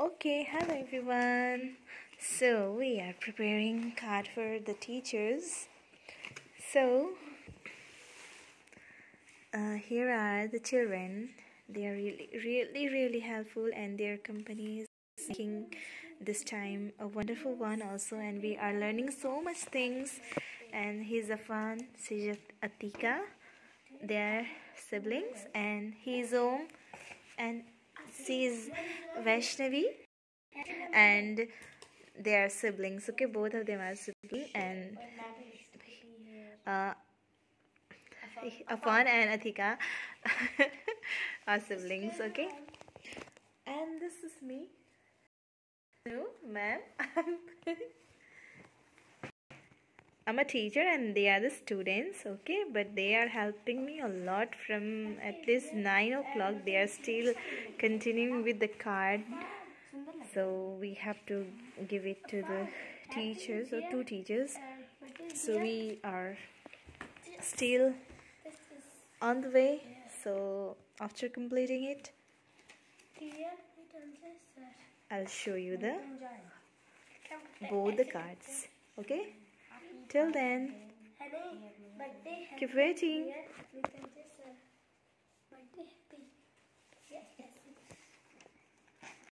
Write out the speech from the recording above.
Okay, hello everyone. So we are preparing card for the teachers. So uh, here are the children. They are really, really, really helpful, and their company is making this time a wonderful one also. And we are learning so much things. And he's Afan, She's Atika. They are siblings, and he's Om, and she's Vaishnavi and they are siblings. Okay both of them are siblings and uh, Afan and Athika are siblings okay? And this is me. No ma'am I'm a teacher and they are the students okay? But they are helping me a lot from at least 9 o'clock. They are still continuing with the card. So we have to give it to the teachers or two teachers. So we are still on the way. So after completing it I'll show you the both the cards okay till then keep waiting